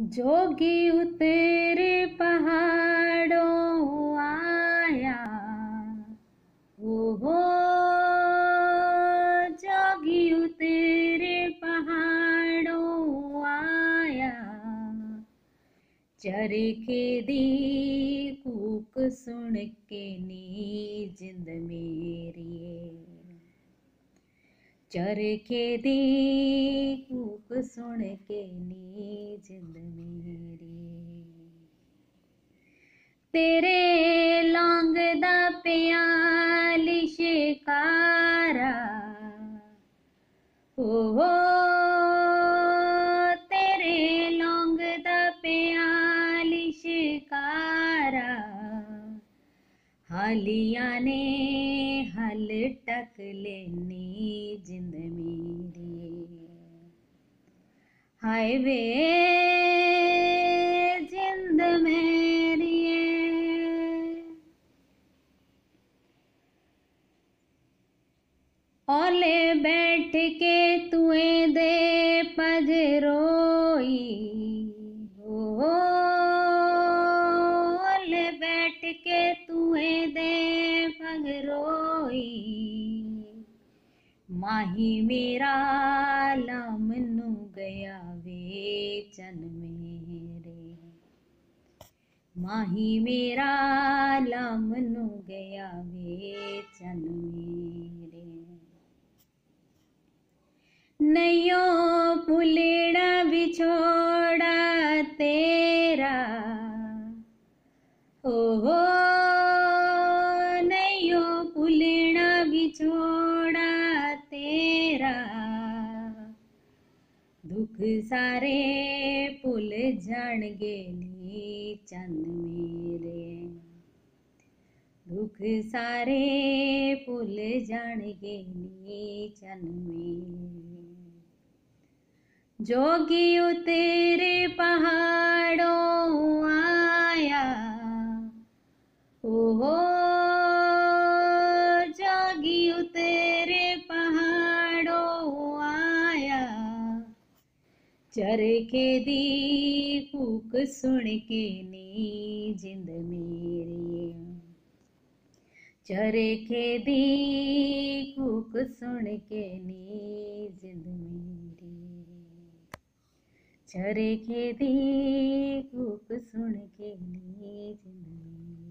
जोगी उतरे पहाड़ों आया। वो जोगी उतरे पहाड़ों आया। के दी कूक सुन के नी जिंद मेरी चरखे दी कूक सुन के नी जिंद मेरी। तेरे लौंग दा प्याल शिकारा हो तेरे लौंग दा प्याल शिकारा, हालिया ने हल टक लेनी जिंद हाय वे जिंद मेरी ओले बैठ के तुए दे पजरोई माही मेरा लामनु गया वे चन मेरे। माही मेरा लामनु गया वे चन मेरे। नयो पुलेड़ा बिछोड़ा तेरा। ओ हो दुख सारे भुल जाणगे नी चंद मेरे। दुख सारे भुल जाणगे नी चंद मेरे। जोगी उतेरे पहाड़ों चरखे दी कूक सुन के नी जिंद मेरी चरखे दी कूक सुन के नी जिंद मेरी चरखे दी कूक सुन के नी जिंद